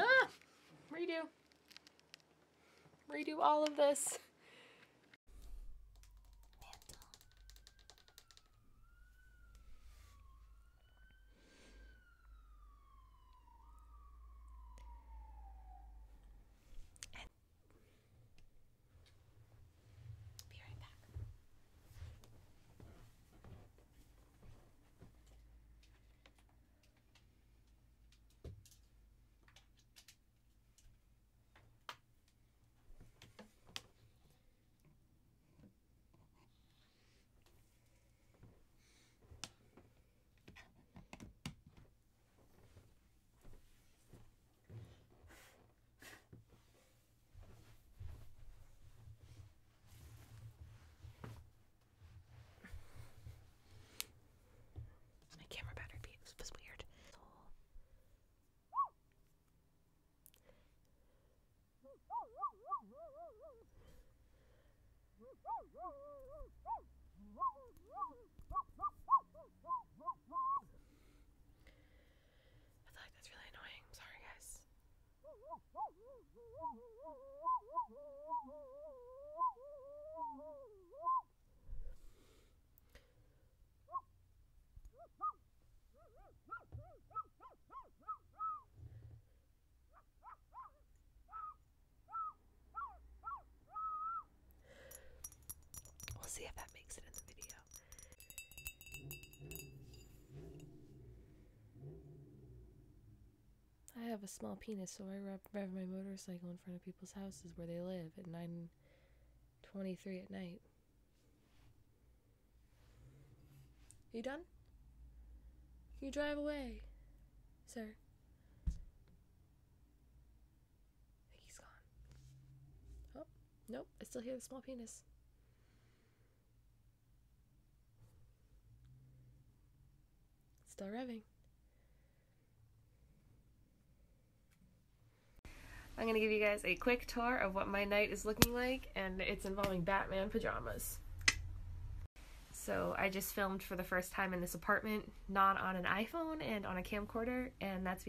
Ah! Redo. Redo all of this. I feel like that's really annoying. Sorry, guys. If that makes it in the video. I have a small penis, so I rev, my motorcycle in front of people's houses where they live at 9:23 at night. You done? You drive away, sir. I think he's gone. Oh, nope, I still hear the small penis. Still revving. I'm going to give you guys a quick tour of what my night is looking like, and it's involving Batman pajamas. So, I just filmed for the first time in this apartment, not on an iPhone and on a camcorder, and that's